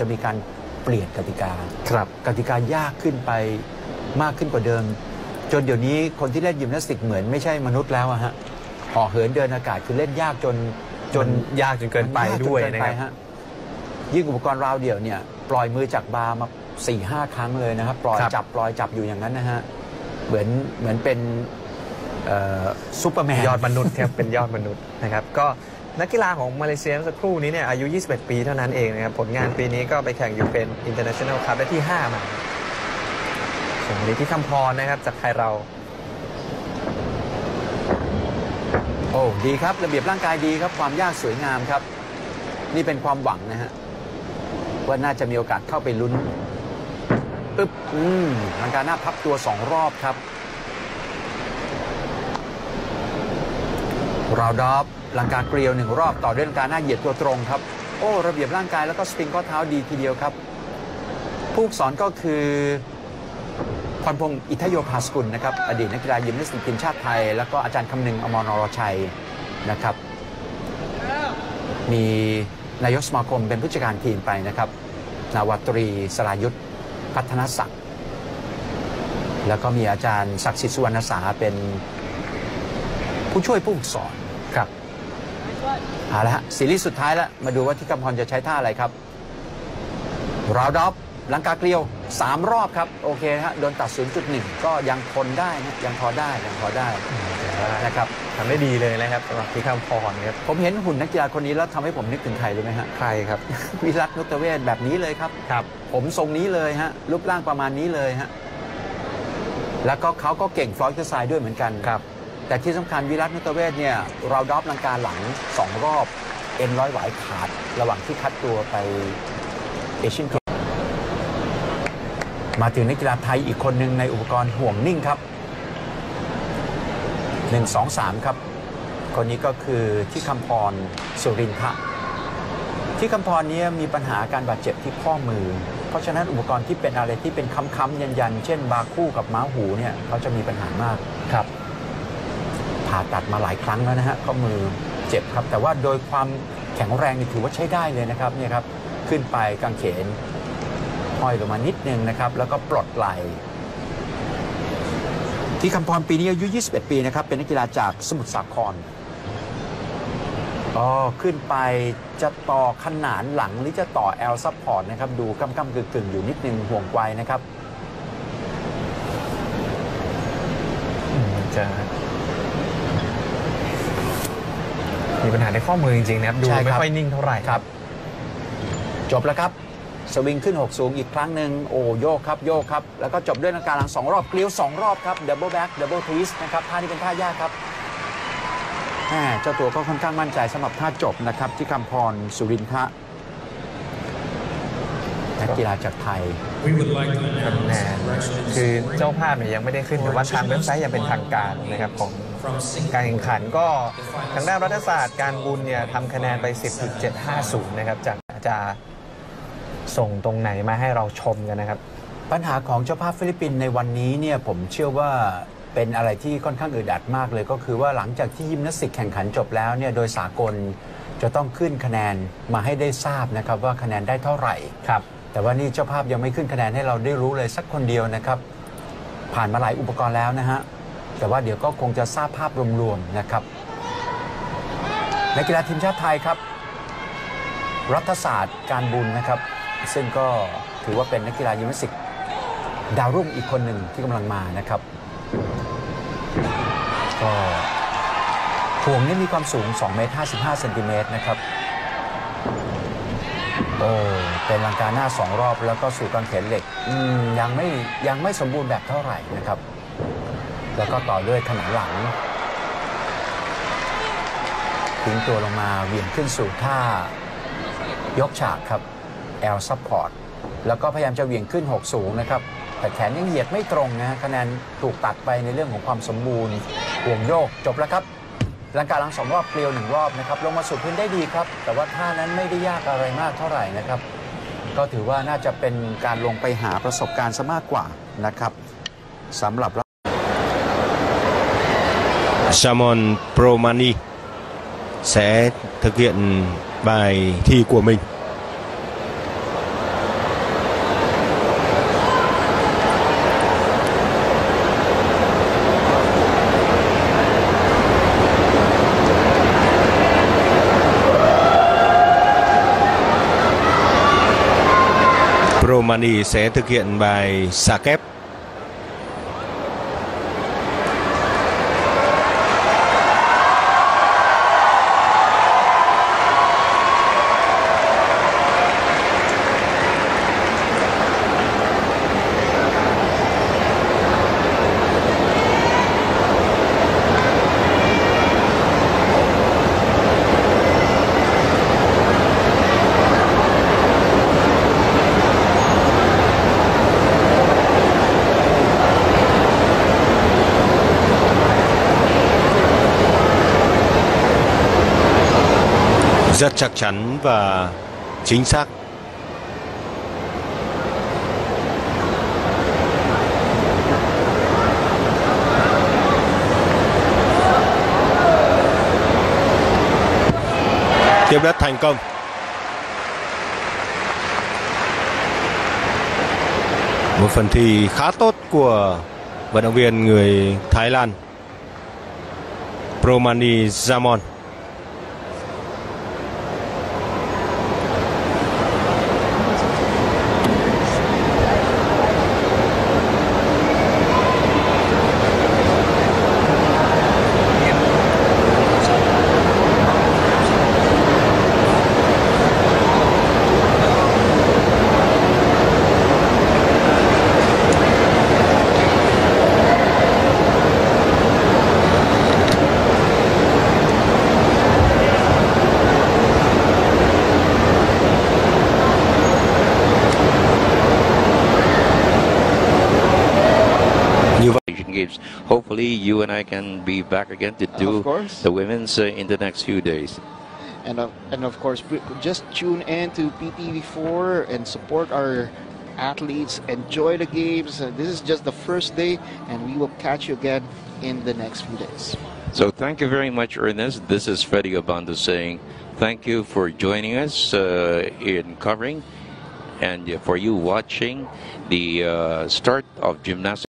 จะมีการเปลี่ยนกติกาครับกติกายากขึ้นไปมากขึ้นกว่าเดิม จนเดี๋ยวนี้คนที่เล่นยิมนาสติกเหมือนไม่ใช่มนุษย์แล้วอะฮะเหาะเหินเดินอากาศคือเล่นยากจนจนยากจนเกินไปมัากจด้วยเกินะไปครับฮะยิ่งอุปกรณ์ราวเดี่ยวเนี่ยปล่อยมือจากบาร์มาสี่ห้าครั้งเลยนะครับ ปล่อยครับจับปล่อยจับอยู่อย่างนั้นนะฮะเหมือนเหมือนเป็นเอ่อซูเปอร์แมนยอดมนุษย์ครับเป็นยอดมนุษย์นะครับ ก็ นักกีฬาของมาเลเซียเมื่อสักครู่นี้เนี่ยอายุ 21 ปีเท่านั้นเองนะครับ ผลงานปีนี้ก็ไปแข่งยูเป็น International Cup ได้ที่ 5 มาส่วนวันนี้ที่คำพรนะครับ จากไทยเรา โอ้ดีครับ ระเบียบร่างกายดีครับ ความยากสวยงามครับ นี่เป็นความหวังนะฮะ ว่าน่าจะมีโอกาสเข้าไปลุ้นปึ๊บอืมลังกาหน้าพับตัวสองรอบครับ ราวดอฟ ลังการเกลียวหนึ่งรอบต่อด้วยลังการหน้าเหยียดตัวตรงครับ โอ้ระเบียบร่างกายแล้วก็สปริงข้อเท้าดีทีเดียวครับ ผู้สอนก็คือพรพงศ์อิทยโยภาสกุลนะครับอดีตนักกีฬายิมนาสติกทีมชาติไทย แล้วก็อาจารย์คำนึงอมรนรชัยนะครับ มีนายกสมาคมเป็นผู้จัดการทีมไปนะครับ นาวาตรีสรายุทธพัฒนศักดิ์แล้วก็มีอาจารย์ศักดิ์สิทธิ์สุวรรณสาเป็นผู้ช่วยผู้ฝึกสอน เอาละฮะซีรีส์สุดท้ายแล้ว มาดูว่าที่กำพรจะใช้ท่าอะไรครับราวดอฟลังกาเกลียว 3 รอบครับ โอเคฮะโดนตัด 0.1 ก็ยังทนได้นะยังพอได้ยังพอได้นะครับทำได้ดีเลยนะครับสำหรับที่คำพรครับผมเห็นหุ่นนักกีฬาคนนี้แล้วทำให้ผมนึกถึงใครรู้ไหมฮะใครครับวิรัตนุตเวศแบบนี้เลยครับครับ ผมทรงนี้เลยฮะรูปร่างประมาณนี้เลยฮะแล้วก็เขาก็เก่งฟลอยด์เกอร์ไซด์ด้วยเหมือนกันครับ แต่ที่สำคัญวิรัตนุตเวศเนี่ยเราดรอปลังการหลัง 2 รอบ เอ็นร้อยหวายขาด ระหว่างที่คัดตัวไปเอเชียนเกมมาถึงนักกีฬาไทยอีกคนหนึ่งในอุปกรณ์ห่วงนิ่งครับ 1 2 3 ครับ คนนี้ก็คือที่คำพรสุรินทะที่คำพรเนี้มีปัญหาการบาดเจ็บที่ข้อมือ เพราะฉะนั้นอุปกรณ์ที่เป็นอะไรที่เป็นค้ำๆยันๆ เช่น บาคู่กับม้าหูเนี่ยเขาจะมีปัญหามากครับ ผ่าตัดมาหลายครั้งแล้วนะฮะข้อมือเจ็บครับ แต่ว่าโดยความแข็งแรงนี่ถือว่าใช้ได้เลยนะครับเนี่ยครับขึ้นไปกางเขนห้อยลงมานิดนึงนะครับ แล้วก็ปลดไหลที่คำพรปีนี้อายุ 21 ปีนะครับ เป็นนักกีฬาจากสมุทรสาครอ๋อขึ้นไปจะต่อขนานหลังหรือจะต่อ L support นะครับ ดูกำกำกึ่งกึ่งๆอยู่นิดนึงห่วงไกวนะครับจะ มีปัญหาในข้อมือจริงๆนะครับ ดูใช่ครับไม่ค่อยนิ่งเท่าไหร่ครับ จบแล้วครับ สวิงขึ้น 6 สูงอีกครั้งหนึ่งโอ้โยกครับโยกครับ แล้วก็จบด้วยลังกาหลัง 2 รอบเกลียว 2 รอบครับ double back double twist นะครับท่านี้เป็นท่ายากครับแหมเจ้าตัวก็ค่อนข้างมั่นใจสำหรับท่าจบนะครับที่คำพรสุรินทะนักกีฬาจากไทย We would like to คะแนน announce คือเจ้าภาพเนี่ยยังไม่ได้ขึ้นแต่ว่าทางเว็บไซต์ยังเป็นทางการนะครับของ from การแข่งขันก็ทางด้านรัฐศาสตร์การบุญเนี่ยทำคะแนนไป 10.750 นะครับจากจะส่งตรงไหนมาให้เราชมกันนะครับ ปัญหาของเจ้าภาพฟิลิปปินส์ในวันนี้เนี่ยผมเชื่อว่าเป็นอะไรที่ค่อนข้างอึดอัดมากเลย ก็คือว่าหลังจากที่ยิมนาสติกแข่งขันจบแล้วเนี่ยโดยสากลจะต้องขึ้นคะแนนมาให้ได้ทราบนะครับว่าคะแนนได้เท่าไหร่ครับแต่ว่านี่เจ้าภาพยังไม่ขึ้นคะแนนให้เราได้รู้เลยสักคนเดียวนะครับ ผ่านมาหลายอุปกรณ์แล้วนะฮะ แต่ว่าเดี๋ยวก็คงจะทราบภาพรวมๆนะครับนักกีฬาทีมชาติไทยครับ รัฐศาสตร์การบุญนะครับ ซึ่งก็ถือว่าเป็นนักกีฬายิมนาสติกดาวรุ่งอีกคนหนึ่งที่กำลังมานะครับก็ห่วงนี่มีความสูง 2 เมตร 55 เซนติเมตรนะครับโอ้เป็นลังกาหน้าสองรอบแล้วก็สู่กางเขนเหล็กยังไม่ยังไม่สมบูรณ์แบบเท่าไหร่นะครับ แล้วก็ต่อด้วยขนานหลังทิ้งตัวลงมาเวียงขึ้นสู่ท่ายกฉากครับ L support แล้วก็พยายามจะเหวี่ยงขึ้น 6 สูงนะครับ แต่แขนยังเหยียดไม่ตรงนะคะแนนถูกตัดไปในเรื่องของความสมบูรณ์ห่วงโยกจบแล้วครับลังการลังสองรอบเกลียวหนึ่งรอบนะครับ ลงมาสู่พื้นได้ดีครับ แต่ว่าท่านั้นไม่ได้ยากอะไรมากเท่าไหร่นะครับ ก็ถือว่าน่าจะเป็นการลงไปหาประสบการณ์ซะมากกว่านะครับสำหรับ Samon Promani sẽ thực hiện bài thi của mình. Romani sẽ thực hiện bài xà kép Rất chắc chắn và chính xác. Tiếp đất thành công. Một phần thi khá tốt của vận động viên người Thái Lan Promani Zamon. Games. Hopefully, you and I can be back again to do the women's uh, in the next few days. And of, and of course, just tune in to PTV4 and support our athletes. Enjoy the games. Uh, this is just the first day, and we will catch you again in the next few days. So, thank you very much, Ernest. This is Freddie Obando saying thank you for joining us uh, in covering and uh, for you watching the uh, start of gymnastics.